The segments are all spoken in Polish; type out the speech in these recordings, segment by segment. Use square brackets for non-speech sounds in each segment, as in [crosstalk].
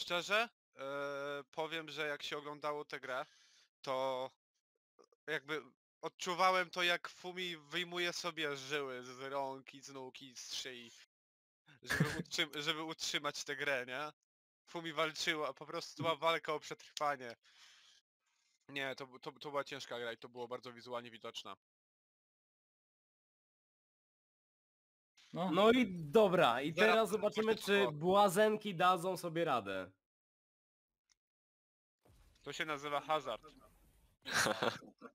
Szczerze, e, powiem, że jak się oglądało tę grę, to jakby odczuwałem to jak Fumi wyjmuje sobie żyły z rąk i z nóg i z szyi, żeby, [laughs] utrzym- żeby utrzymać tę grę, nie? Fumi walczyła, po prostu była walka o przetrwanie. Nie, to, to, to była ciężka gra i to było bardzo wizualnie widoczne. No, No i dobra, i Zaraz teraz zobaczymy, czy błazenki dadzą sobie radę. To się nazywa hazard. [laughs]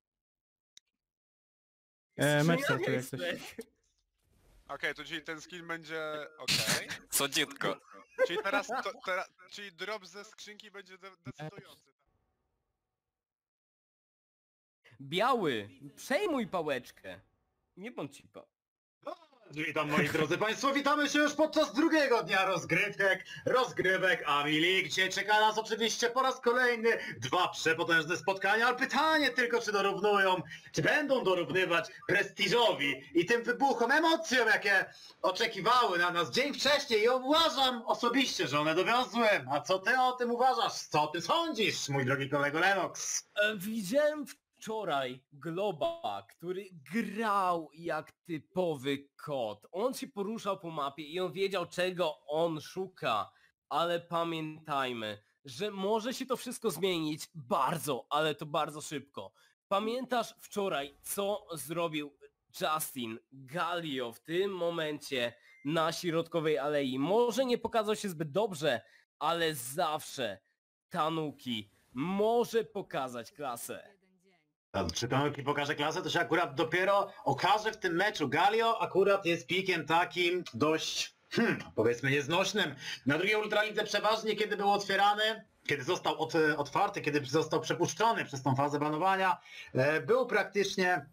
E, mecz startuje jak coś. jesteś? Okej, to czyli ten skill będzie okej. [laughs] Słodziutko. Czyli teraz, to, teraz, czyli drop ze skrzynki będzie de decydujący. Biały, przejmuj pałeczkę. Nie bądź cipa. Witam moi drodzy Państwo, witamy się już podczas drugiego dnia rozgrywek, rozgrywek Amili, gdzie czeka nas oczywiście po raz kolejny dwa przepotężne spotkania, ale pytanie tylko czy dorównują, czy będą dorównywać prestiżowi i tym wybuchom, emocjom, jakie oczekiwały na nas dzień wcześniej i uważam osobiście, że one dowiozły. A co ty o tym uważasz? Co o tym sądzisz, mój drogi kolego Lennox? E, Widziałem wczoraj Globa, który grał jak typowy kot. On się poruszał po mapie i on wiedział czego on szuka. Ale pamiętajmy, że może się to wszystko zmienić bardzo, ale to bardzo szybko. Pamiętasz wczoraj, co zrobił Justin Galio w tym momencie na środkowej alei? Może nie pokazał się zbyt dobrze, ale zawsze Tanuki może pokazać klasę. Czy Tanuki pokaże klasę, to się akurat dopiero okaże w tym meczu. Galio akurat jest pikiem takim dość, hmm, powiedzmy nieznośnym. Na drugiej Ultralidze przeważnie, kiedy był otwierany, kiedy został ot, otwarty, kiedy został przepuszczony przez tą fazę banowania, e, był praktycznie,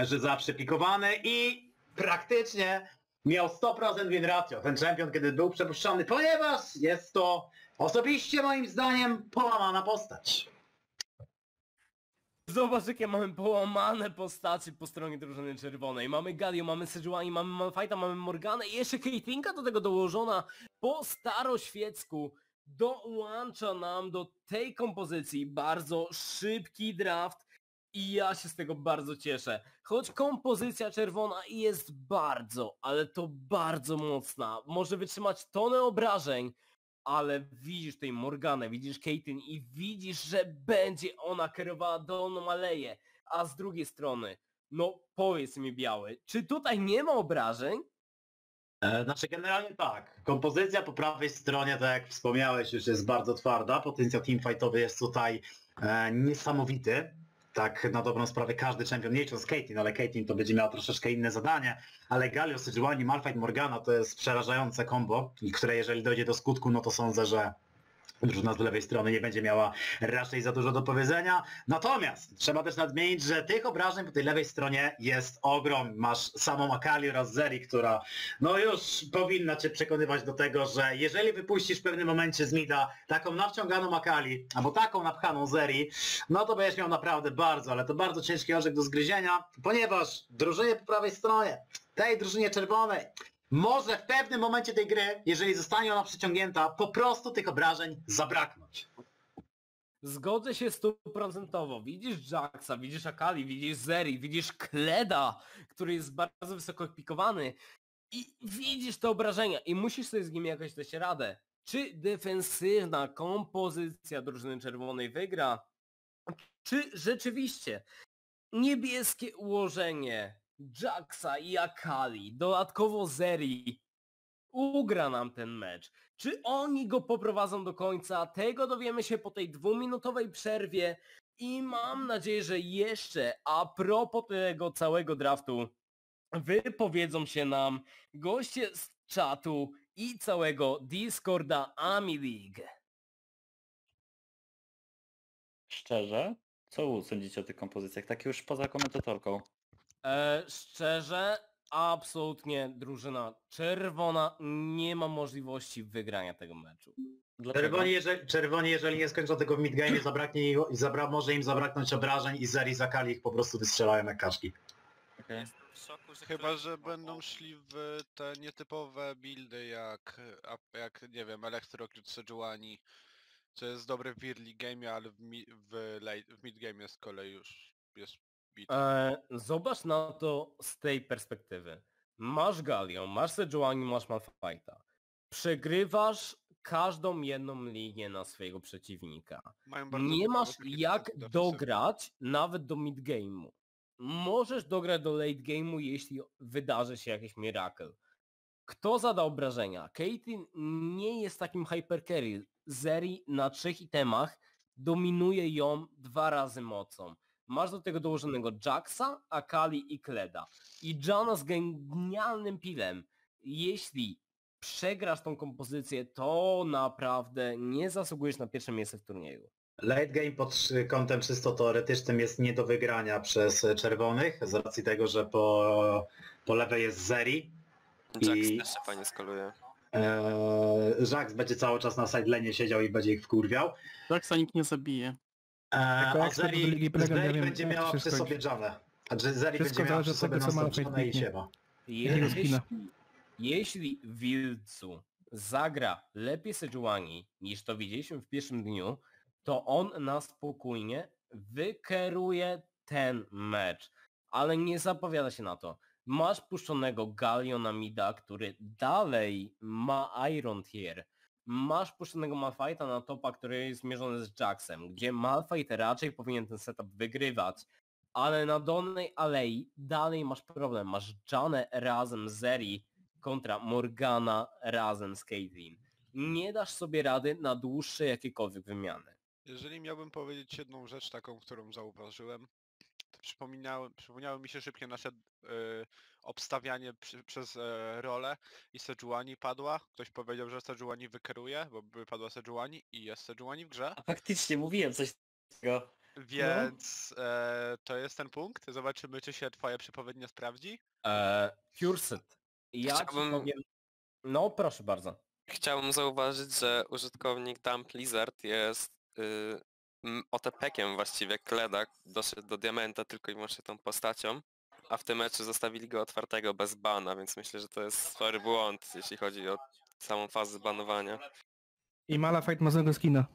że zawsze pikowany i praktycznie miał 100% win ratio. Ten czempion, kiedy był przepuszczony, ponieważ jest to osobiście moim zdaniem połamana postać. Zobacz jakie mamy połamane postacie po stronie drużyny czerwonej. Mamy Galio, mamy Sejuani, mamy Malfighta, mamy Morganę i jeszcze Caitlinka do tego dołożona po staroświecku. Dołącza nam do tej kompozycji bardzo szybki draft i ja się z tego bardzo cieszę. Choć kompozycja czerwona jest bardzo, ale to bardzo mocna. Może wytrzymać tonę obrażeń, ale widzisz tej Morganę, widzisz Caitlyn i widzisz, że będzie ona kierowała dolną aleję, a z drugiej strony, no powiedz mi biały, czy tutaj nie ma obrażeń? E, Znaczy generalnie tak. Kompozycja po prawej stronie, tak jak wspomniałeś, już jest bardzo twarda. Potencjał teamfightowy jest tutaj e, niesamowity. Tak na dobrą sprawę każdy czempion, nie licząc Caitlyn, ale Caitlyn to będzie miała troszeczkę inne zadanie. Ale Galio, Sejuani, Malfight, Morgana to jest przerażające combo, i które jeżeli dojdzie do skutku, no to sądzę, że drużyna z lewej strony nie będzie miała raczej za dużo do powiedzenia. Natomiast trzeba też nadmienić, że tych obrażeń po tej lewej stronie jest ogrom. Masz samą Akali oraz Zeri, która no już powinna cię przekonywać do tego, że jeżeli wypuścisz w pewnym momencie z mida taką nawciąganą Akali, albo taką napchaną Zeri, no to będziesz miał naprawdę bardzo, ale to bardzo ciężki orzech do zgryzienia, ponieważ drużynie po prawej stronie, tej drużynie czerwonej, może w pewnym momencie tej gry, jeżeli zostanie ona przyciągnięta, po prostu tych obrażeń zabraknąć. Zgodzę się stuprocentowo. Widzisz Jaxa, widzisz Akali, widzisz Zeri, widzisz Kleda, który jest bardzo wysoko pikowany i widzisz te obrażenia i musisz sobie z nimi jakoś dać radę. Czy defensywna kompozycja drużyny czerwonej wygra? Czy rzeczywiście niebieskie ułożenie Jaxa i Akali, dodatkowo Zeri, ugra nam ten mecz? Czy oni go poprowadzą do końca? Tego dowiemy się po tej dwuminutowej przerwie i mam nadzieję, że jeszcze a propos tego całego draftu wypowiedzą się nam goście z czatu i całego Discorda Ami League. szczerze, co sądzicie o tych kompozycjach? Tak już poza komentatorką. E, szczerze, absolutnie drużyna czerwona nie ma możliwości wygrania tego meczu. Czerwoni jeżeli, czerwoni, jeżeli nie skończą tego w midgame, zabraknie, zabra, może im zabraknąć obrażeń i Zeri zakali ich po prostu wystrzelają jak kaszki. Szoku, że Chyba, że będą szli w te nietypowe buildy jak, jak nie wiem, Electrocute Sejuani, co jest dobre w early game, ale w, mi, w, late, w mid game z kolei już jest zobacz na to z tej perspektywy. Masz Galion, masz Sejuani, masz Malfighta. Przegrywasz każdą jedną linię na swojego przeciwnika. Nie masz jak dograć nawet do mid game'u. Możesz dograć do late game'u, jeśli wydarzy się jakiś miracle. Kto zada obrażenia? Caitlyn nie jest takim hypercarry. Zeri na trzech itemach dominuje ją dwa razy mocą. Masz do tego dołożonego Jaxa, Akali i Kleda. I Jana z genialnym pilem. Jeśli przegrasz tą kompozycję, to naprawdę nie zasługujesz na pierwsze miejsce w turnieju. Late game pod kątem czysto teoretycznym jest nie do wygrania przez e, czerwonych, z racji tego, że po, po lewej jest Zeri. Jax I- też się fajnie skoluje. Eee, Jax będzie cały czas na sidelenie siedział i będzie ich wkurwiał. Jacksa nikt nie zabije. Eee, Jako a Zeri, Ligi ja Zeri wiem, będzie miała przy sobie Janę. A że Zeri Wszystko będzie miała przy sobie tego, Janę i skina? Jeśli, jeśli Wilcu zagra lepiej Sejuani niż to widzieliśmy w pierwszym dniu, to on na spokojnie wykeruje ten mecz. Ale nie zapowiada się na to. Masz puszczonego Galiona Mida, który dalej ma Iron Tier. Masz puszczonego Malfighta na topa, który jest zmierzony z Jaxem, gdzie Malfight raczej powinien ten setup wygrywać. Ale na dolnej alei dalej masz problem. Masz Janę razem z Zeri kontra Morgana razem z Caitlyn. Nie dasz sobie rady na dłuższe jakiekolwiek wymiany. Jeżeli miałbym powiedzieć jedną rzecz taką, którą zauważyłem, to przypomniało mi się szybkie nasze obstawianie przy, przez e, rolę i Sejuani padła. Ktoś powiedział, że Sejuani wykeruje, bo wypadła Sejuani i jest Sejuani w grze. A faktycznie mówiłem coś takiego. Więc e, to jest ten punkt. Zobaczymy, czy się twoja przepowiednia sprawdzi. Eee, Pureset. Ja ci Chciałbym- powiem... No proszę bardzo. Chciałbym zauważyć, że użytkownik Dump Lizard jest y, m- OTP-kiem właściwie Kleda, doszedł do diamenta tylko i wyłącznie tą postacią, a w tym meczu zostawili go otwartego bez bana, więc myślę, że to jest spory błąd, jeśli chodzi o samą fazę banowania. I Malafite ma złego skina.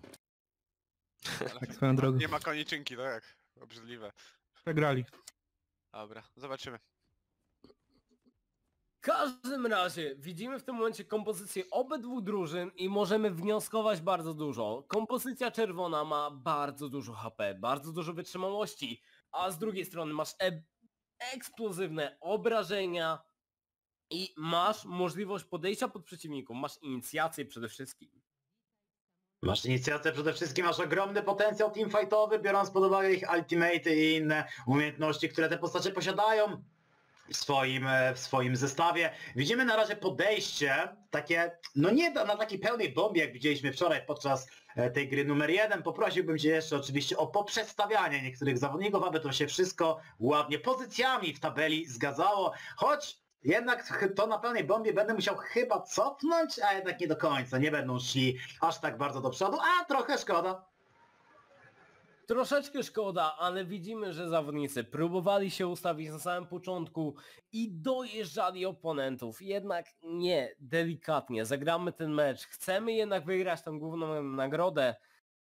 Tak swoją drogą. Nie ma koniczynki, tak? Obrzydliwe. Przegrali. Dobra, zobaczymy. W każdym razie widzimy w tym momencie kompozycję obydwu drużyn i możemy wnioskować bardzo dużo. Kompozycja czerwona ma bardzo dużo HP, bardzo dużo wytrzymałości, a z drugiej strony masz e eksplozywne obrażenia i masz możliwość podejścia pod przeciwników, masz inicjację przede wszystkim. Masz inicjatywę, przede wszystkim masz ogromny potencjał teamfightowy, biorąc pod uwagę ich ultimate i inne umiejętności, które te postacie posiadają w swoim, e, w swoim zestawie. Widzimy na razie podejście takie, no nie na takiej pełnej bombie, jak widzieliśmy wczoraj podczas e, tej gry numer jeden. Poprosiłbym Cię jeszcze oczywiście o poprzedstawianie niektórych zawodników, aby to się wszystko ładnie pozycjami w tabeli zgadzało, choć jednak to na pełnej bombie będę musiał chyba cofnąć, a jednak nie do końca. Nie będą szli aż tak bardzo do przodu, a trochę szkoda. Troszeczkę szkoda, ale widzimy, że zawodnicy próbowali się ustawić na samym początku i dojeżdżali oponentów. Jednak nie, delikatnie, zagramy ten mecz. Chcemy jednak wygrać tę główną nagrodę.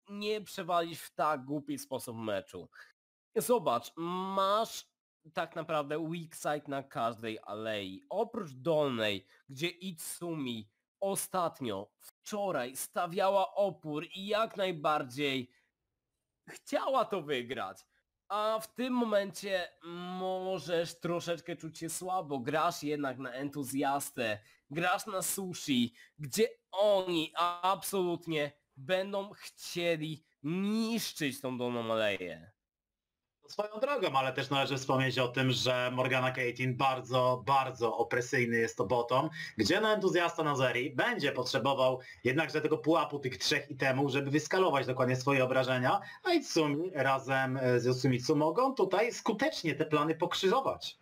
Nie przewalić w tak głupi sposób meczu. Zobacz, masz tak naprawdę weak side na każdej alei. Oprócz dolnej, gdzie Itsumi ostatnio, wczoraj stawiała opór i jak najbardziej chciała to wygrać. A w tym momencie możesz troszeczkę czuć się słabo. Grasz jednak na entuzjastę, grasz na sushi, gdzie oni absolutnie będą chcieli niszczyć tą dolną aleję. Swoją drogą, ale też należy wspomnieć o tym, że Morgana Caitlyn bardzo, bardzo opresyjny jest to bottom, gdzie na entuzjasta na Zeri będzie potrzebował jednakże tego pułapu tych trzech itemów, żeby wyskalować dokładnie swoje obrażenia, a Itsumi razem e, z Yosumitsu mogą tutaj skutecznie te plany pokrzyżować.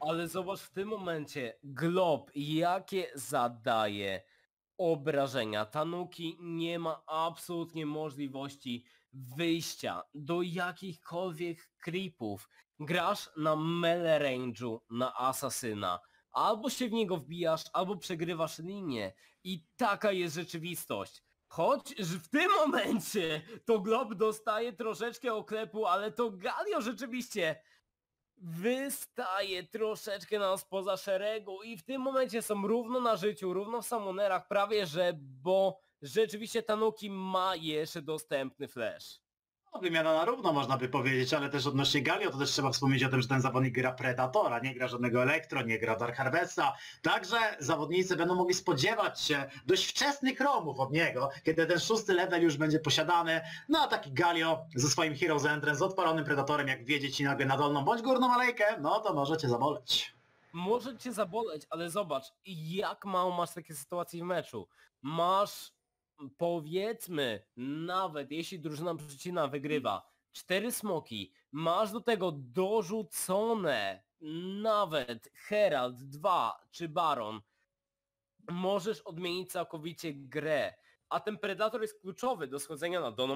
Ale zobacz w tym momencie Glob jakie zadaje obrażenia. Tanuki nie ma absolutnie możliwości wyjścia do jakichkolwiek creepów. grasz na melee range'u, na asasyna. Albo się w niego wbijasz, albo przegrywasz linię. I taka jest rzeczywistość. Choć w tym momencie to Glob dostaje troszeczkę oklepu, ale to Galio rzeczywiście wystaje troszeczkę nas poza szeregu i w tym momencie są równo na życiu, równo w samonerach prawie, że bo rzeczywiście Tanuki ma jeszcze dostępny flash. No, wymiana na równo można by powiedzieć, ale też odnośnie Galio to też trzeba wspomnieć o tym, że ten zawodnik gra Predatora, nie gra żadnego Elektro, nie gra Dark Harvesta. Także zawodnicy będą mogli spodziewać się dość wczesnych romów od niego, kiedy ten szósty level już będzie posiadany. No a taki Galio ze swoim Heroes Entrance, z odpalonym Predatorem, jak wjedzie ci nagle na dolną bądź górną alejkę, no to może cię zaboleć. Może cię zaboleć, ale zobacz, jak mało masz takie sytuacje w meczu. Masz, powiedzmy, nawet jeśli drużyna przeciwna wygrywa, cztery smoki, masz do tego dorzucone nawet Herald 2 czy Baron, możesz odmienić całkowicie grę. A ten Predator jest kluczowy do schodzenia na Doną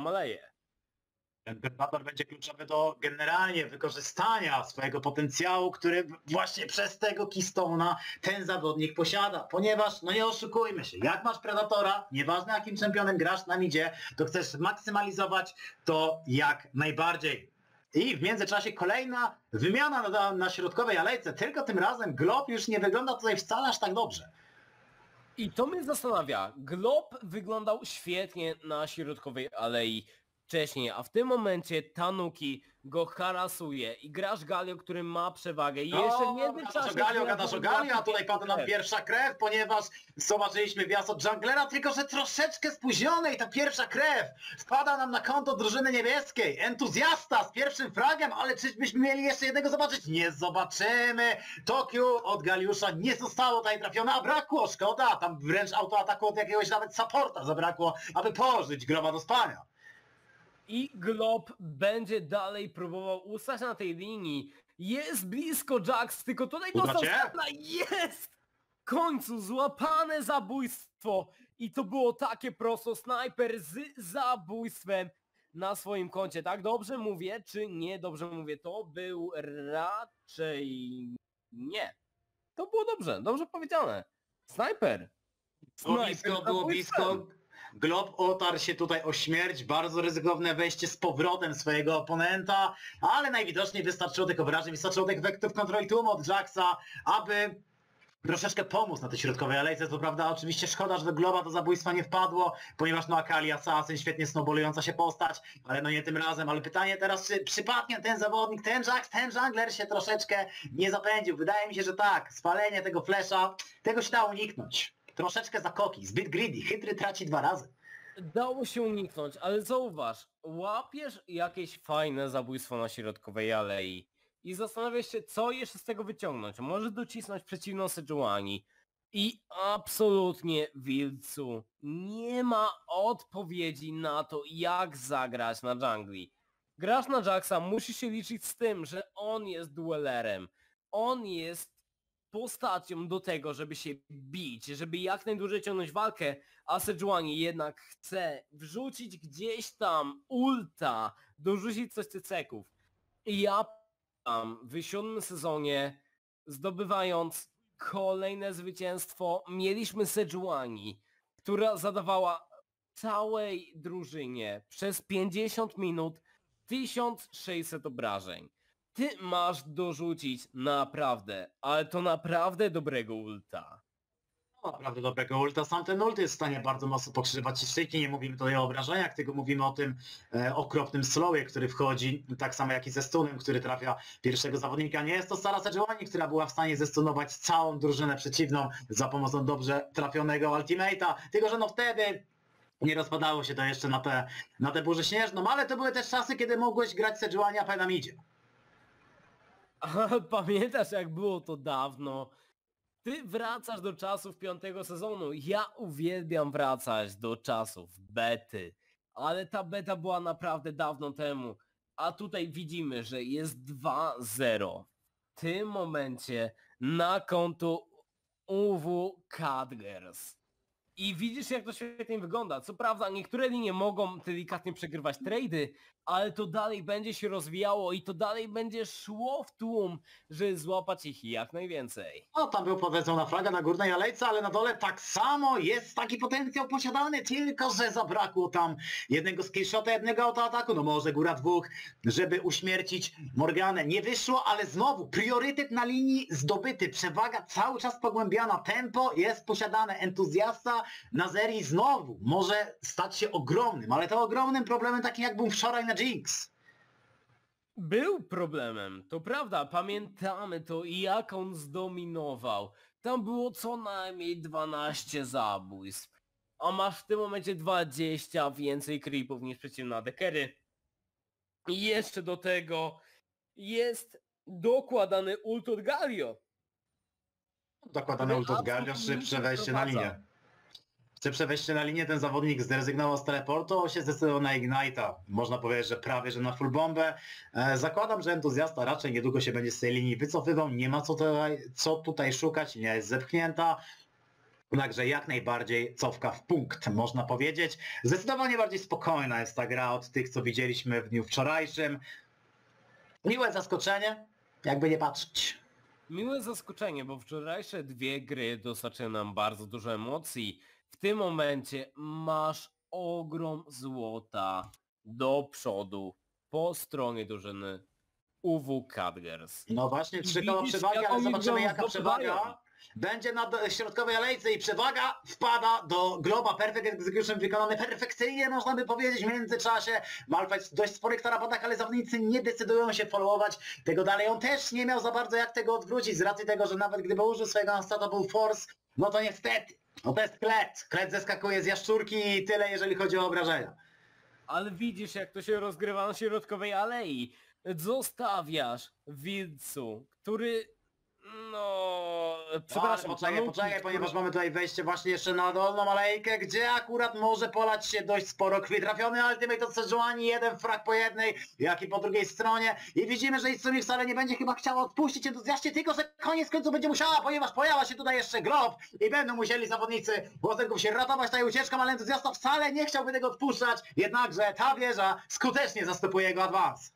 Predator będzie kluczowy do generalnie wykorzystania swojego potencjału, który właśnie przez tego Keystone'a ten zawodnik posiada. Ponieważ, no nie oszukujmy się, jak masz Predatora, nieważne jakim czempionem grasz na midzie, to chcesz maksymalizować to jak najbardziej. I w międzyczasie kolejna wymiana na, na środkowej alejce, tylko tym razem Glob już nie wygląda tutaj wcale aż tak dobrze. I to mnie zastanawia. Glob wyglądał świetnie na środkowej alei wcześniej, a w tym momencie Tanuki go harasuje i grasz Galio, który ma przewagę i jeszcze w gadasz o międzyczasie... Galio, gadasz o Galio, a tutaj padła nam pierwsza krew, ponieważ zobaczyliśmy wjazd od junglera, tylko że troszeczkę spóźniony i ta pierwsza krew wpada nam na konto drużyny niebieskiej. Entuzjasta z pierwszym fragiem, ale czyżbyśmy mieli jeszcze jednego zobaczyć? Nie zobaczymy. Tokio od Galiusza nie zostało tutaj trafione, a brakło, szkoda. Tam wręcz autoataku od jakiegoś nawet supporta zabrakło, aby położyć groba do spania. I Glob będzie dalej próbował ustać na tej linii. Jest blisko Jax, tylko tutaj Uda dostał stapla. Jest! W końcu złapane zabójstwo. I to było takie prosto. Snajper z zabójstwem na swoim koncie. Tak dobrze mówię, czy nie dobrze mówię? To był raczej... Nie. To było dobrze, dobrze powiedziane. Snajper. Było Snajper blisko, było zabójstwem. blisko. Glob otarł się tutaj o śmierć, bardzo ryzykowne wejście z powrotem swojego oponenta, ale najwidoczniej wystarczyło tych obrażeń, wystarczyło tych wektów kontroli tłumu od Jacksa, aby troszeczkę pomóc na tej środkowej alejce. To prawda, oczywiście szkoda, że do Globa do zabójstwa nie wpadło, ponieważ no Akali Assassin, świetnie snowballująca się postać, ale no nie tym razem. Ale pytanie teraz, czy przypadkiem ten zawodnik, ten Jax, ten jungler się troszeczkę nie zapędził? Wydaje mi się, że tak. Spalenie tego flesza, tego się da uniknąć. Troszeczkę zakoki, zbyt greedy, chytry traci dwa razy. Dało się uniknąć, ale zauważ, łapiesz jakieś fajne zabójstwo na środkowej alei i zastanawiasz się, co jeszcze z tego wyciągnąć. Może docisnąć przeciwną Sejuani. I absolutnie, Wilcu, nie ma odpowiedzi na to, jak zagrać na jungli. Grasz na Jacksa, musisz się liczyć z tym, że on jest duelerem. On jest postacią do tego, żeby się bić, żeby jak najdłużej ciągnąć walkę, a Sejuani jednak chce wrzucić gdzieś tam ulta, dorzucić coś cyceków. I ja tam w siódmym sezonie, zdobywając kolejne zwycięstwo, mieliśmy Sejuani, która zadawała całej drużynie przez 50 minut 1600 obrażeń. Ty masz dorzucić naprawdę, ale to naprawdę dobrego ulta. No, Naprawdę dobrego ulta. Sam ten ult jest w stanie bardzo mocno pokrzywać szyjki. Nie mówimy tutaj o obrażeniach, tylko mówimy o tym e, okropnym slowie, który wchodzi, tak samo jak i ze stunem, który trafia pierwszego zawodnika. Nie jest to Sara Sejuani, która była w stanie zestunować całą drużynę przeciwną za pomocą dobrze trafionego ultimate'a. Tylko, że no wtedy nie rozpadało się to jeszcze na tę na tę burzę śnieżną, ale to były też czasy, kiedy mogłeś grać Sejuani a na midzie. [laughs] Pamiętasz jak było to dawno? Ty wracasz do czasów piątego sezonu. Ja uwielbiam wracać do czasów bety. Ale ta beta była naprawdę dawno temu. A tutaj widzimy, że jest 2-0. W tym momencie na konto UW Cadgers. I widzisz jak to świetnie wygląda. Co prawda niektóre linie mogą delikatnie przegrywać trady, ale to dalej będzie się rozwijało i to dalej będzie szło w tłum, żeby złapać ich jak najwięcej. No tam był podlecona flaga na górnej alejce, ale na dole tak samo jest taki potencjał posiadany, tylko że zabrakło tam jednego skillshota, jednego autoataku, no może góra dwóch, żeby uśmiercić Morganę. Nie wyszło, ale znowu priorytet na linii zdobyty, przewaga cały czas pogłębiana, tempo jest posiadane, entuzjasta na serii znowu może stać się ogromnym, ale to ogromnym problemem takim jak był wczoraj na Jinx. Był problemem, to prawda, pamiętamy to i jak on zdominował. Tam było co najmniej 12 zabójstw. A masz w tym momencie 20 więcej creepów niż przeciwna dekery. I jeszcze do tego jest dokładany ult od Galio. Dokładane Który ultot Galio, szybsze wejście na linię. Szybsze wejście na linię, ten zawodnik zrezygnował z teleportu, się zdecydował na Ignite'a. Można powiedzieć, że prawie, że na full bombę. E, zakładam, że entuzjasta raczej niedługo się będzie z tej linii wycofywał, nie ma co tutaj, co tutaj szukać, linia jest zepchnięta. Także jak najbardziej cofka w punkt, można powiedzieć. Zdecydowanie bardziej spokojna jest ta gra od tych, co widzieliśmy w dniu wczorajszym. Miłe zaskoczenie, jakby nie patrzeć. Miłe zaskoczenie, bo wczorajsze dwie gry dostarczyły nam bardzo dużo emocji. W tym momencie masz ogrom złota do przodu po stronie drużyny UW Cadgers. No właśnie, I trzy koła widzisz, przewagi, jak ale zobaczymy jaka przewaga będzie na środkowej alejce i przewaga wpada do Globa. Perfect Execution wykonany perfekcyjnie, można by powiedzieć, w międzyczasie. Malphite w dość sporych tarapatach, ale zawodnicy nie decydują się followować tego dalej. On też nie miał za bardzo jak tego odwrócić, z racji tego, że nawet gdyby użył swojego Unstoppable Force, no to niestety, no to jest klet. Klet zeskakuje z jaszczurki i tyle, jeżeli chodzi o obrażenia. Ale widzisz jak to się rozgrywa na środkowej alei. Zostawiasz Wilcu, który... No... Przepraszam, Ale poczekaj, poczekaj, ponieważ mamy tutaj wejście właśnie jeszcze na dolną alejkę, gdzie akurat może polać się dość sporo krwi. Trafiony ultimate od Sejuani, jeden frag po jednej, jak i po drugiej stronie. I widzimy, że Itsumi wcale nie będzie chyba chciała odpuścić entuzjaście, tylko że koniec końców będzie musiała, ponieważ pojawia się tutaj jeszcze grob i będą musieli zawodnicy Włosenków się ratować tutaj ucieczką, ale entuzjasta wcale nie chciałby tego odpuszczać. Jednakże ta wieża skutecznie zastępuje jego awans.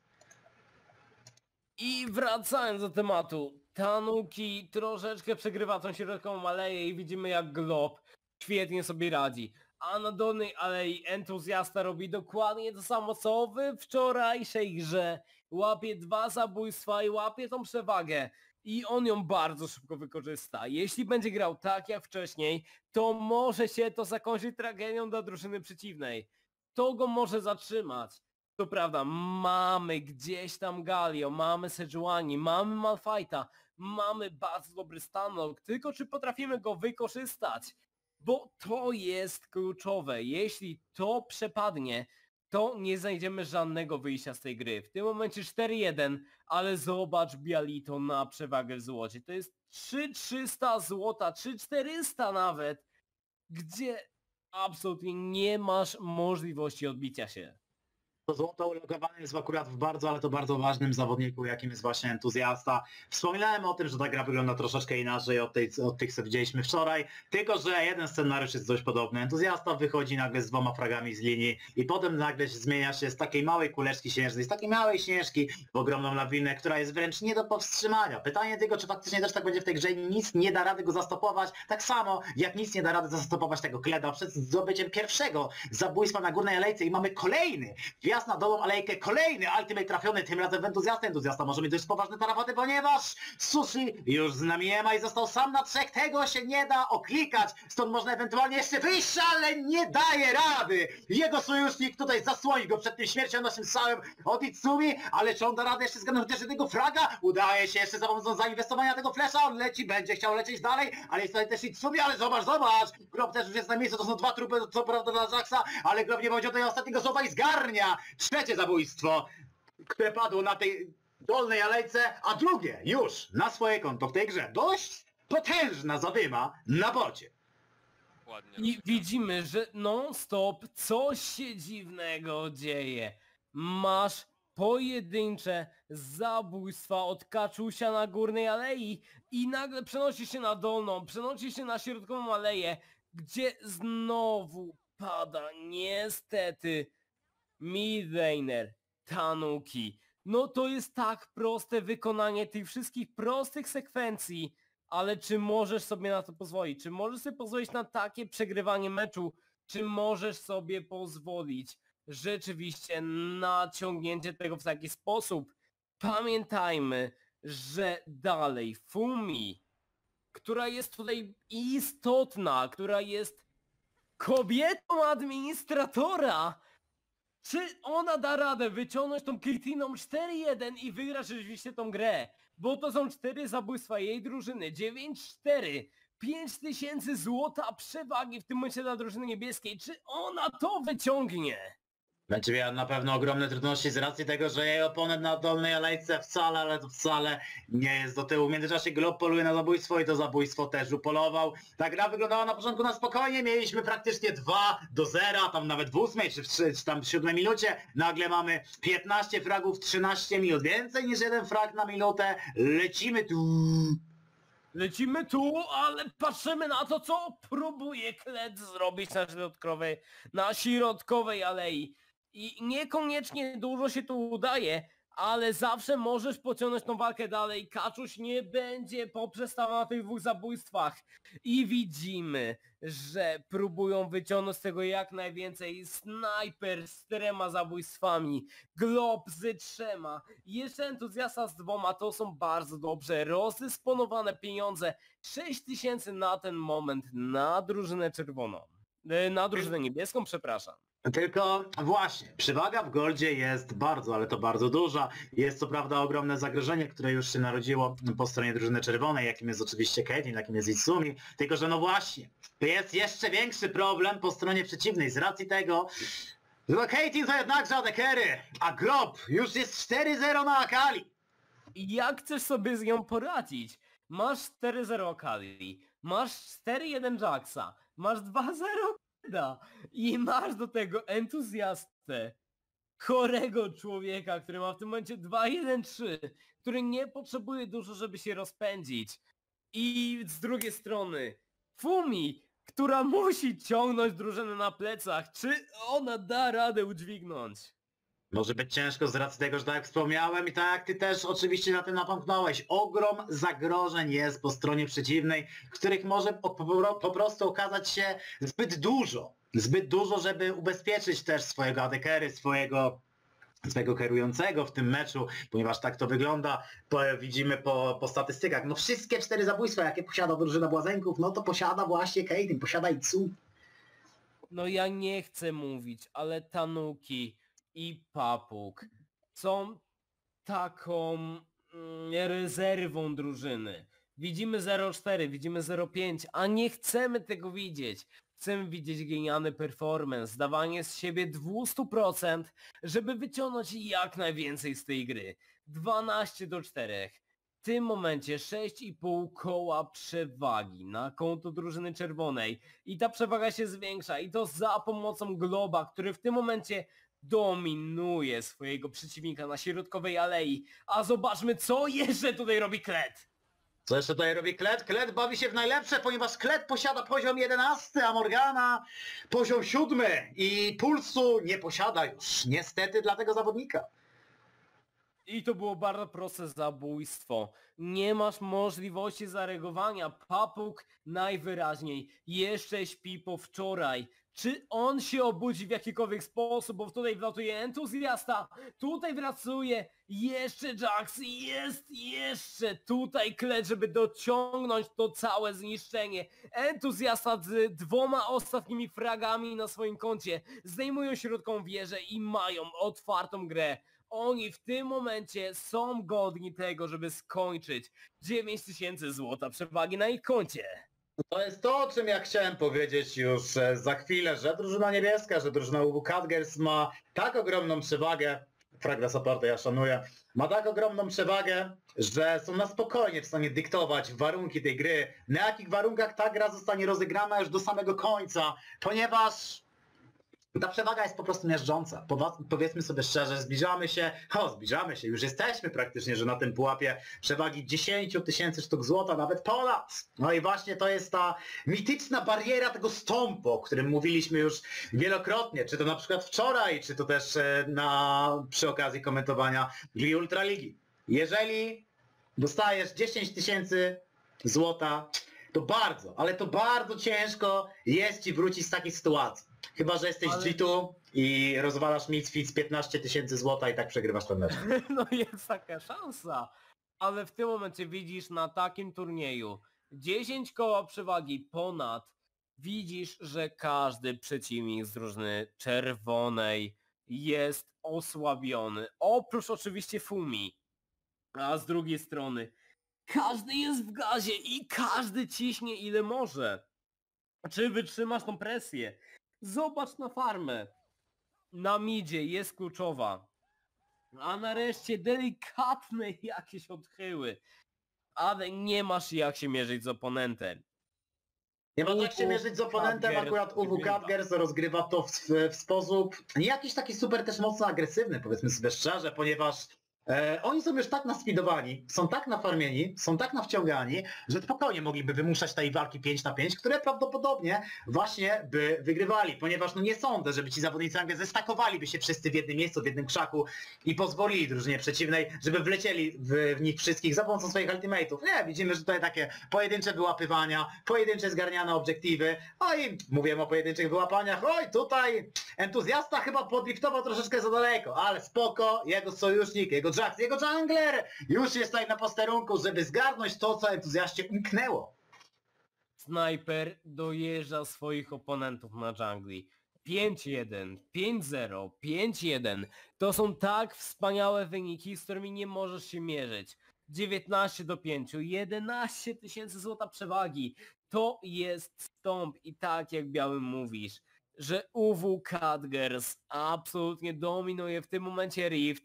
I wracając do tematu, Tanuki troszeczkę przegrywa tą środkową aleję i widzimy jak Glob świetnie sobie radzi. A na dolnej alei entuzjasta robi dokładnie to samo co we wczorajszej grze. Łapie dwa zabójstwa i łapie tą przewagę. I on ją bardzo szybko wykorzysta. Jeśli będzie grał tak jak wcześniej, to może się to zakończyć tragedią dla drużyny przeciwnej. To go może zatrzymać. To prawda, mamy gdzieś tam Galio, mamy Sejuani, mamy Malfighta, mamy bardzo dobry stanok, tylko czy potrafimy go wykorzystać? Bo to jest kluczowe. Jeśli to przepadnie, to nie znajdziemy żadnego wyjścia z tej gry. W tym momencie 4-1, ale zobacz Bialito na przewagę w złocie. To jest 3300 złota, 3400 nawet, gdzie absolutnie nie masz możliwości odbicia się. To złoto ulokowane jest akurat w bardzo, ale to bardzo ważnym zawodniku, jakim jest właśnie entuzjasta. Wspominałem o tym, że ta gra wygląda troszeczkę inaczej od, tej, od tych, co widzieliśmy wczoraj, tylko że jeden scenariusz jest dość podobny. Entuzjasta wychodzi nagle z dwoma fragami z linii i potem nagle zmienia się z takiej małej kuleczki śnieżnej, z takiej małej śnieżki w ogromną lawinę, która jest wręcz nie do powstrzymania. Pytanie tylko, czy faktycznie też tak będzie w tej grze nic nie da rady go zastopować, tak samo jak nic nie da rady zastopować tego Kleda przed zdobyciem pierwszego zabójstwa na górnej alejce i mamy kolejny na dolną alejkę, kolejny ultimate trafiony, tym razem w entuzjastę. Entuzjasta może mieć dość poważne tarapaty, ponieważ Sushi już z nami nie ma i został sam na trzech. Tego się nie da oklikać, stąd można ewentualnie jeszcze wyjść, ale nie daje rady. Jego sojusznik tutaj zasłoni go przed tym śmiercionośnym strzałem od Itsumi, ale czy on da radę jeszcze zgarnąć też tego fraga? Udaje się jeszcze za pomocą zainwestowania tego flesza, on leci, będzie chciał lecieć dalej, ale jest tutaj też Itsumi, ale zobacz, zobacz! Grob też już jest na miejscu, to są dwa trupy, co prawda dla Jacksa, ale Grob nie będzie tutaj ostatniego słowa i zgarnia trzecie zabójstwo, które padło na tej dolnej alejce, a drugie już na swoje konto w tej grze. Dość potężna zadyma na bocie. Ładnie. I widzimy, że non-stop coś się dziwnego dzieje. Masz pojedyncze zabójstwa od kaczusia na górnej alei i nagle przenosisz się na dolną, przenosisz się na środkową aleję gdzie znowu pada niestety midlaner Tanuki. No to jest tak proste wykonanie tych wszystkich prostych sekwencji, ale czy możesz sobie na to pozwolić? Czy możesz sobie pozwolić na takie przegrywanie meczu? Czy możesz sobie pozwolić rzeczywiście na ciągnięcie tego w taki sposób? Pamiętajmy, że dalej Fumi, która jest tutaj istotna, która jest kobietą administratora, czy ona da radę wyciągnąć tą Kirtiną 4-1 i wygrać rzeczywiście tą grę? Bo to są cztery zabójstwa jej drużyny, 9-4, 5000 złota przewagi w tym momencie dla drużyny niebieskiej. Czy ona to wyciągnie? Będzie miała na pewno ogromne trudności z racji tego, że jej oponent na dolnej alejce wcale, ale wcale nie jest do tyłu. W międzyczasie Glob poluje na zabójstwo i to zabójstwo też upolował. Ta gra wyglądała na początku na spokojnie, mieliśmy praktycznie 2 do 0, tam nawet w ósmej czy, w, czy tam w siódmej minucie. Nagle mamy 15 fragów, 13 minut. Więcej niż jeden frag na minutę. Lecimy tu. Lecimy tu, ale patrzymy na to, co próbuje Kled zrobić na środkowej, na środkowej alei. I niekoniecznie dużo się tu udaje, ale zawsze możesz pociągnąć tą walkę dalej. Kaczuś nie będzie poprzestawał na tych dwóch zabójstwach. I widzimy, że próbują wyciągnąć z tego jak najwięcej. Snajper z czterema zabójstwami, Glob z trzema, jeszcze entuzjasta z dwoma, to są bardzo dobrze rozdysponowane pieniądze. 6000 na ten moment na drużynę czerwoną. E, Na drużynę niebieską, przepraszam. Tylko właśnie, przewaga w Goldzie jest bardzo, ale to bardzo duża. Jest co prawda ogromne zagrożenie, które już się narodziło po stronie drużyny czerwonej, jakim jest oczywiście Caitlyn, jakim jest Itsumi. Tylko, że no właśnie, jest jeszcze większy problem po stronie przeciwnej z racji tego, że Caitlyn to jednakże Adekery, a Glob już jest 4-0 na Akali. Jak chcesz sobie z nią poradzić? Masz 4-0 Kali, masz 4-1 Jacksa, masz 2-0 I masz do tego entuzjastę, chorego człowieka, który ma w tym momencie 2-1-3, który nie potrzebuje dużo, żeby się rozpędzić. I z drugiej strony Fumi, która musi ciągnąć drużynę na plecach. Czy ona da radę udźwignąć? Może być ciężko z racji tego, że tak jak wspomniałem i tak ty też oczywiście na tym napomknąłeś, ogrom zagrożeń jest po stronie przeciwnej, których może po, prostu okazać się zbyt dużo. Zbyt dużo, żeby ubezpieczyć też swojego adekery, swojego swojego kierującego w tym meczu, ponieważ tak to wygląda, po, widzimy po, po statystykach. No wszystkie cztery zabójstwa, jakie posiada drużyna Błazenków, no to posiada właśnie Caitlyn, posiada Itsu. No ja nie chcę mówić, ale Tanuki i Papuk są taką mm, rezerwą drużyny. Widzimy 0,4, widzimy 0,5, a nie chcemy tego widzieć. Chcemy widzieć genialny performance, dawanie z siebie 200%, żeby wyciągnąć jak najwięcej z tej gry. 12 do 4. W tym momencie 6,5 koła przewagi na konto drużyny czerwonej i ta przewaga się zwiększa i to za pomocą Globa, który w tym momencie dominuje swojego przeciwnika na środkowej alei. A zobaczmy co jeszcze tutaj robi Kled. Co jeszcze tutaj robi Kled? Kled bawi się w najlepsze, ponieważ Kled posiada poziom 11, a Morgana poziom 7 i pulsu nie posiada już. Niestety dla tego zawodnika. I to było bardzo proste zabójstwo. Nie masz możliwości zareagowania. Papuk najwyraźniej jeszcze śpi po wczoraj. Czy on się obudzi w jakikolwiek sposób, bo tutaj wlatuje entuzjasta, tutaj wracuje jeszcze Jax jest jeszcze tutaj Kled, żeby dociągnąć to całe zniszczenie. Entuzjasta z dwoma ostatnimi fragami na swoim koncie zdejmują środką wieżę i mają otwartą grę. Oni w tym momencie są godni tego, żeby skończyć 9000 złota przewagi na ich koncie. To jest to, o czym ja chciałem powiedzieć już za chwilę, że drużyna niebieska, że drużyna UW Cadgers ma tak ogromną przewagę, fragment supportu ja szanuję, ma tak ogromną przewagę, że są na spokojnie w stanie dyktować warunki tej gry, na jakich warunkach ta gra zostanie rozegrana już do samego końca, ponieważ Ta przewaga jest po prostu miażdżąca. Powiedzmy sobie szczerze, zbliżamy się, o zbliżamy się, już jesteśmy praktycznie, że na tym pułapie przewagi 10 tysięcy sztuk złota, nawet ponad. No i właśnie to jest ta mityczna bariera tego stąpu, o którym mówiliśmy już wielokrotnie, czy to na przykład wczoraj, czy to też e, na, przy okazji komentowania Ligi Ultraligi. Jeżeli dostajesz 10 tysięcy złota, to bardzo, ale to bardzo ciężko jest ci wrócić z takiej sytuacji. Chyba, że jesteś Ale- G2 i rozwalasz Misfits 15 tysięcy złota i tak przegrywasz ten mecz. [laughs] No jest taka szansa. Ale w tym momencie widzisz na takim turnieju 10 koła przewagi ponad. Widzisz, że każdy przeciwnik z drużyny czerwonej jest osłabiony. Oprócz oczywiście Fumi. A z drugiej strony każdy jest w gazie i każdy ciśnie ile może. Czy wytrzymasz tą presję? Zobacz na farmę. Na midzie jest kluczowa. A nareszcie delikatne jakieś odchyły. Ale nie masz jak się mierzyć z oponentem. Nie ma jak się mierzyć z oponentem, akurat UW wygrywa. Cadgers rozgrywa to w, w sposób nie jakiś taki super też mocno agresywny, powiedzmy sobie szczerze, ponieważ e, oni są już tak naspidowani, są tak nafarmieni, są tak nawciągani, że spokojnie mogliby wymuszać tej walki 5 na 5, które prawdopodobnie właśnie by wygrywali, ponieważ no nie sądzę, żeby ci zawodnicy nagle zestakowaliby się wszyscy w jednym miejscu, w jednym krzaku i pozwolili drużynie przeciwnej, żeby wlecieli w, w nich wszystkich za pomocą swoich ultimate'ów. Nie, widzimy, że tutaj takie pojedyncze wyłapywania, pojedyncze zgarniane obiektywy, oj, mówiłem o pojedynczych wyłapaniach, oj, tutaj entuzjasta chyba podliftował troszeczkę za daleko, ale spoko, jego sojusznik, jego Jax, jego jungler już jest tutaj na posterunku, żeby zgarnąć to, co entuzjaście umknęło. Snajper dojeżdża swoich oponentów na jungli. 5-1, 5-0, 5-1. To są tak wspaniałe wyniki, z którymi nie możesz się mierzyć. 19 do 5, 11 tysięcy złota przewagi. To jest stąp i tak jak Białym mówisz, że UW Cadgers absolutnie dominuje w tym momencie Rift.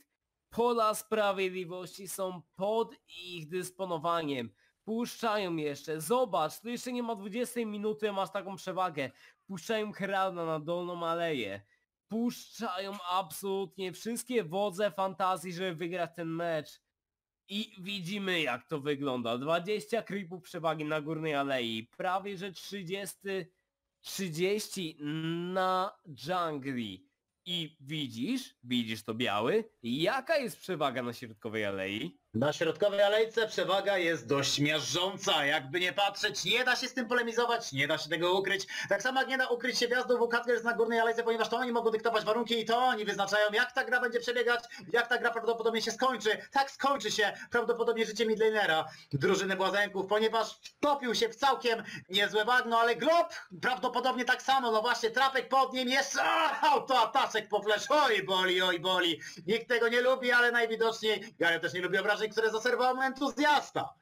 Pola sprawiedliwości są pod ich dysponowaniem. Puszczają jeszcze, zobacz, tu jeszcze nie ma 20 minuty, masz taką przewagę. Puszczają Heralda na dolną aleję. Puszczają absolutnie wszystkie wodze fantazji, żeby wygrać ten mecz. I widzimy jak to wygląda. 20 creepów przewagi na górnej alei. Prawie że 30, 30 na jungli. I widzisz, widzisz to biały, jaka jest przewaga na środkowej alei? Na środkowej alejce przewaga jest dość miażdżąca, jakby nie patrzeć, nie da się z tym polemizować, nie da się tego ukryć. Tak samo jak nie da ukryć się wjazdu w Cadgers na górnej alejce, ponieważ to oni mogą dyktować warunki i to oni wyznaczają jak ta gra będzie przebiegać, jak ta gra prawdopodobnie się skończy. Tak skończy się prawdopodobnie życie midlanera drużyny Błazenków, ponieważ wtopił się w całkiem niezłe bagno, ale Glob prawdopodobnie tak samo, no właśnie trapek pod nim jest, autoataszek po flash, oj boli, oj boli. Nikt tego nie lubi, ale najwidoczniej Gary też nie lubi obrażeń, które zaserwował mu entuzjasta.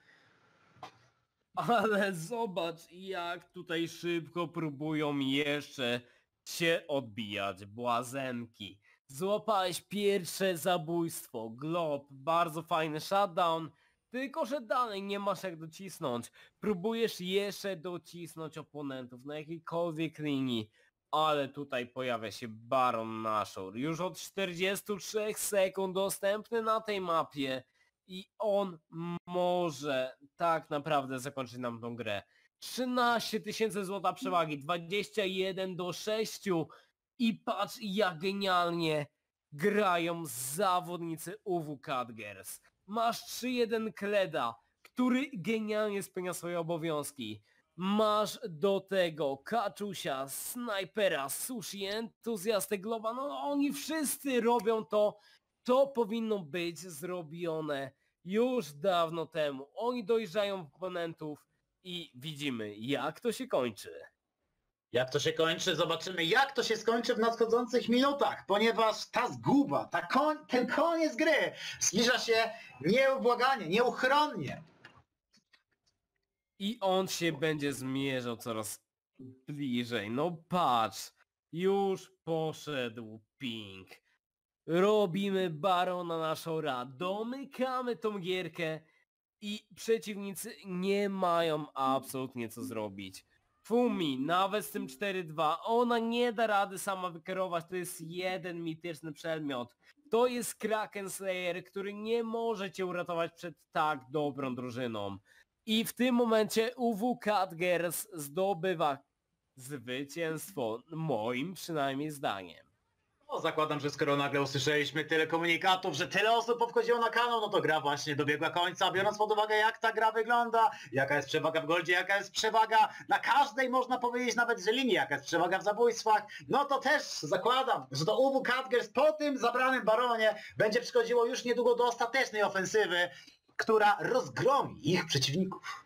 Ale zobacz jak tutaj szybko próbują jeszcze się odbijać błazenki. Złapałeś pierwsze zabójstwo, Glob, bardzo fajny shutdown, tylko że dalej nie masz jak docisnąć. Próbujesz jeszcze docisnąć oponentów na jakiejkolwiek linii, ale tutaj pojawia się Baron Nashor. Już od 43 sekund dostępny na tej mapie i on może tak naprawdę zakończyć nam tą grę. 13 tysięcy złota przewagi, 21 do 6 i patrz jak genialnie grają zawodnicy UW Cadgers. Masz 3-1 Kleda, który genialnie spełnia swoje obowiązki. Masz do tego Kaczusia, Snajpera, Sushi, Entuzjastę Globa, no oni wszyscy robią to, to powinno być zrobione już dawno temu. Oni dojrzają w oponentów i widzimy jak to się kończy. Jak to się kończy? Zobaczymy jak to się skończy w nadchodzących minutach, ponieważ ta zguba, ta koń, ten koniec gry zbliża się nieubłaganie, nieuchronnie. I on się będzie zmierzał coraz bliżej. No patrz, już poszedł ping. Robimy barona na Shora, domykamy tą gierkę i przeciwnicy nie mają absolutnie co zrobić. Fumi, nawet z tym 4-2, ona nie da rady sama wykierować, to jest jeden mityczny przedmiot. To jest Kraken Slayer, który nie może cię uratować przed tak dobrą drużyną. I w tym momencie UW Catgers zdobywa zwycięstwo, moim przynajmniej zdaniem. No, zakładam, że skoro nagle usłyszeliśmy tyle komunikatów, że tyle osób powchodziło na kanał, no to gra właśnie dobiegła końca, biorąc pod uwagę jak ta gra wygląda, jaka jest przewaga w goldzie, jaka jest przewaga na każdej, można powiedzieć nawet, że linii, jaka jest przewaga w zabójstwach, no to też zakładam, że to UW Catgers po tym zabranym baronie będzie przychodziło już niedługo do ostatecznej ofensywy, która rozgromi ich przeciwników.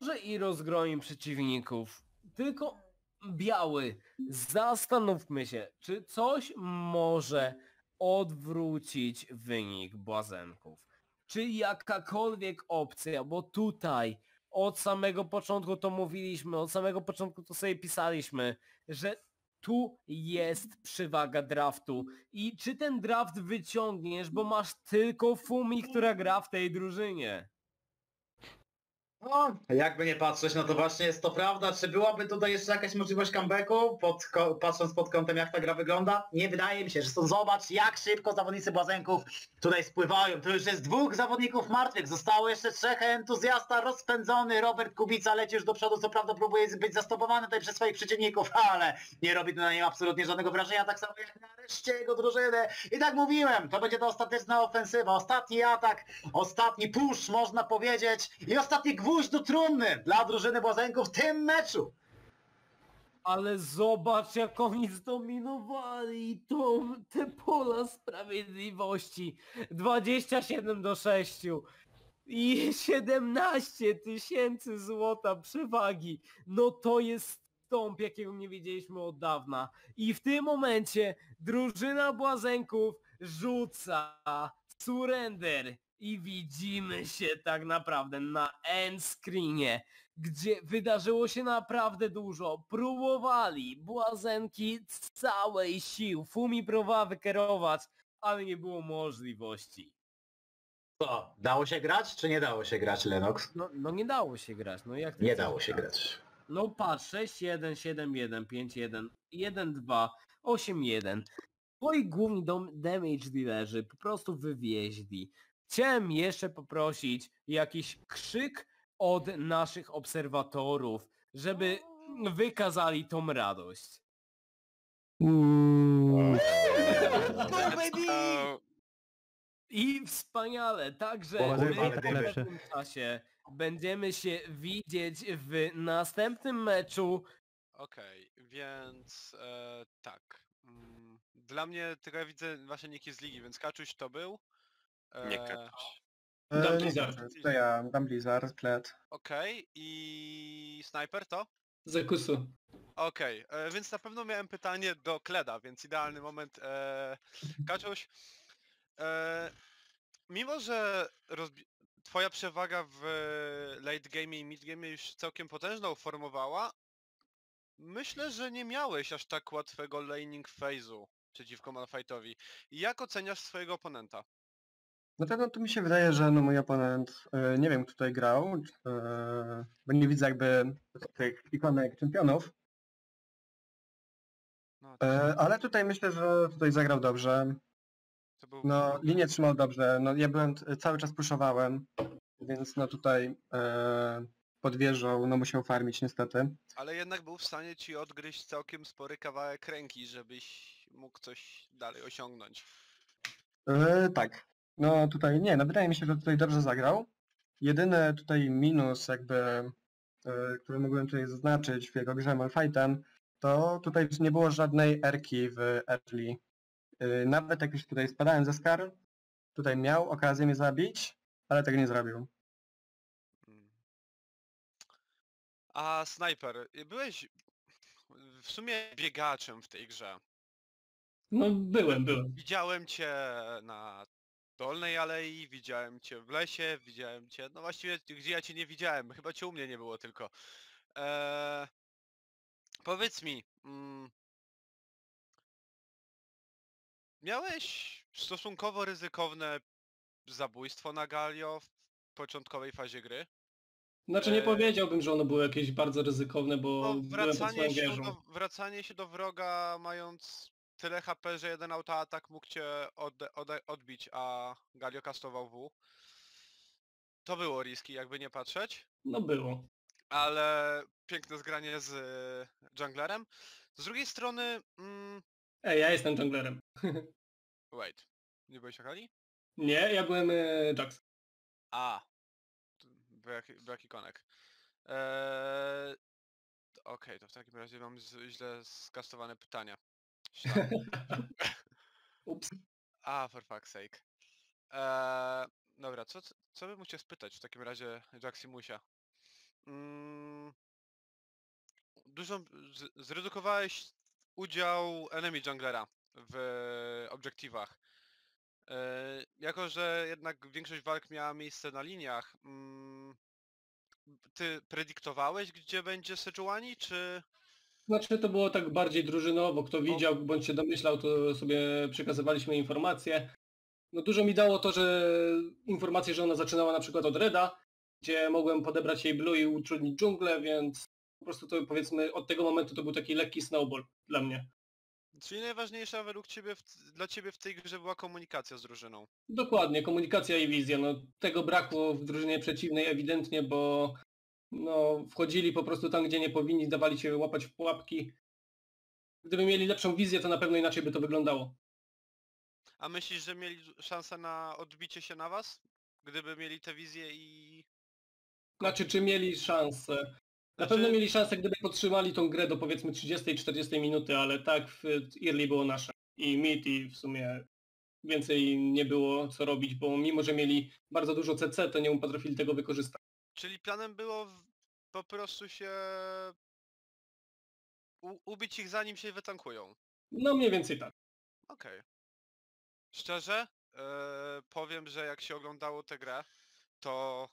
Może i rozgromi przeciwników, tylko biały, zastanówmy się, czy coś może odwrócić wynik błazenków. Czy jakakolwiek opcja, bo tutaj od samego początku to mówiliśmy, od samego początku to sobie pisaliśmy, że tu jest przewaga draftu i czy ten draft wyciągniesz, bo masz tylko Fumi, która gra w tej drużynie. No, jakby nie patrzeć, no to właśnie jest to prawda. Czy byłaby tutaj jeszcze jakaś możliwość comebacku, pod, patrząc pod kątem jak ta gra wygląda? Nie wydaje mi się, że to zobacz jak szybko zawodnicy Błazenków tutaj spływają. To już jest dwóch zawodników martwych, zostało jeszcze trzech entuzjasta rozpędzony. Robert Kubica leci już do przodu, co prawda próbuje być zastopowany tutaj przez swoich przeciwników, [laughs] ale nie robi to na nim absolutnie żadnego wrażenia, tak samo jak na reszcie jego drużyny. I tak mówiłem, to będzie ta ostateczna ofensywa, ostatni atak, ostatni push można powiedzieć i ostatni gwóźdź do trumny dla drużyny Błazenków w tym meczu. Ale zobacz jak oni zdominowali to, te pola sprawiedliwości. 27 do 6 i 17 tysięcy złota przewagi. No to jest stąp jakiego nie widzieliśmy od dawna. I w tym momencie drużyna Błazenków rzuca surrender i widzimy się tak naprawdę na end screenie gdzie wydarzyło się naprawdę dużo. Próbowali błazenki z całej sił. Fumi próbowała wykierować, ale nie było możliwości. Co, dało się grać, czy nie dało się grać, Lennox? No, no nie dało się grać. No jak Nie dało się grać? No patrz, 6-1, 7-1, 5-1, 1-2, 8-1. Twoi główni dom- damage dealerzy po prostu wywieźli. Chciałem jeszcze poprosić jakiś krzyk od naszych obserwatorów, żeby wykazali tą radość. Uuu. I wspaniale, także Błazenki my tak czasie będziemy się widzieć w następnym meczu Okej, więc e, tak. Mm, Dla mnie tylko ja widzę wasze niki z ligi, więc Kaczuś to był. Nie E, Kaczuś. E, Dam Blizzard. To ja, dam Blizzard, Kled. Okej, i Sniper to? Zakusu. Okej, e, więc na pewno miałem pytanie do Kleda, więc idealny moment. E, Kaczuś, e, mimo że rozbi- twoja przewaga w late game i mid game już całkiem potężną formowała, myślę, że nie miałeś aż tak łatwego laning phase'u przeciwko Malfightowi. Jak oceniasz swojego oponenta? No to, no to mi się wydaje, że no mój oponent, e, nie wiem kto tutaj grał, e, bo nie widzę jakby tych ikonek czempionów, No, to, e, ale tutaj myślę, że tutaj zagrał dobrze. był... No linię trzymał dobrze, no ja byłem, cały czas pushowałem, więc no tutaj e, pod wieżą no musiał farmić niestety. Ale jednak był w stanie ci odgryźć całkiem spory kawałek ręki, żebyś mógł coś dalej osiągnąć. E, tak. No tutaj nie, no wydaje mi się, że tutaj dobrze zagrał. Jedyny tutaj minus jakby, e, który mógłbym tutaj zaznaczyć w jego grze Malfightem, to tutaj nie było żadnej erki w early. E, Nawet jak już tutaj spadałem ze skar, tutaj miał okazję mnie zabić, ale tego nie zrobił. A Sniper, y, byłeś w sumie biegaczem w tej grze. No byłem, byłem. Widziałem cię na Dolnej Alei, widziałem cię w lesie, widziałem cię, no właściwie gdzie ja cię nie widziałem, chyba cię u mnie nie było tylko. Eee, powiedz mi, mm, miałeś stosunkowo ryzykowne zabójstwo na Galio w początkowej fazie gry? Znaczy nie E, powiedziałbym, że one były jakieś bardzo ryzykowne, bo No, byłem pod wracanie, się do, wracanie się do wroga mając tyle HP, że jeden autoatak mógł cię ode, ode, odbić, a Galio kastował W. To było riski, jakby nie patrzeć, No było. ale piękne zgranie z y, junglerem. Z drugiej strony... Mm, Ej, ja jestem junglerem. [laughs] wait, nie byłeś Akali? Nie, ja byłem e, Jax. A, był jaki, konek. Eee, Okej, to w takim razie mam źle skastowane pytania. Szlak. [laughs] Ups. A, for fuck's sake. Eee, dobra, co, co bym chciał spytać w takim razie Jaximusia? Mm, dużo z, zredukowałeś udział enemy junglera w obiektywach. Eee, jako, że jednak większość walk miała miejsce na liniach, mm, ty predyktowałeś, gdzie będzie Sejuani, czy... Znaczy to było tak bardziej drużynowo, kto widział bądź się domyślał, to sobie przekazywaliśmy informacje. No dużo mi dało to, że informacje, że ona zaczynała na przykład od Reda, gdzie mogłem podebrać jej blue i utrudnić dżunglę, więc po prostu to powiedzmy od tego momentu to był taki lekki snowball dla mnie. Czyli najważniejsza według ciebie, w, dla ciebie w tej grze była komunikacja z drużyną. Dokładnie, komunikacja i wizja. No, tego brakło w drużynie przeciwnej ewidentnie, bo no, wchodzili po prostu tam, gdzie nie powinni, dawali się łapać w pułapki. Gdyby mieli lepszą wizję, to na pewno inaczej by to wyglądało. A myślisz, że mieli szansę na odbicie się na was? Gdyby mieli tę wizję i... Znaczy, czy mieli szansę? Na Znaczy- pewno mieli szansę, gdyby podtrzymali tą grę do powiedzmy 30-40 minuty, ale tak w early było nasze. I mid i w sumie więcej nie było co robić, bo mimo, że mieli bardzo dużo CC, to nie potrafili tego wykorzystać. Czyli planem było po prostu się... U, ubić ich zanim się wytankują. No mniej więcej tak. Okej. Szczerze, e, powiem, że jak się oglądało tę grę, to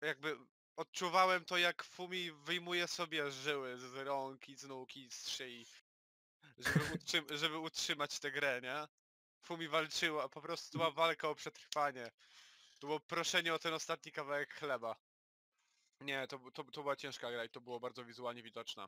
jakby odczuwałem to jak Fumi wyjmuje sobie żyły z rąk i z nóg i z szyi, żeby, utrzym- żeby utrzymać tę grę, nie? Fumi walczyła, po prostu była [laughs] walka o przetrwanie. To było proszenie o ten ostatni kawałek chleba. Nie, to, to, to była ciężka gra i to było bardzo wizualnie widoczne.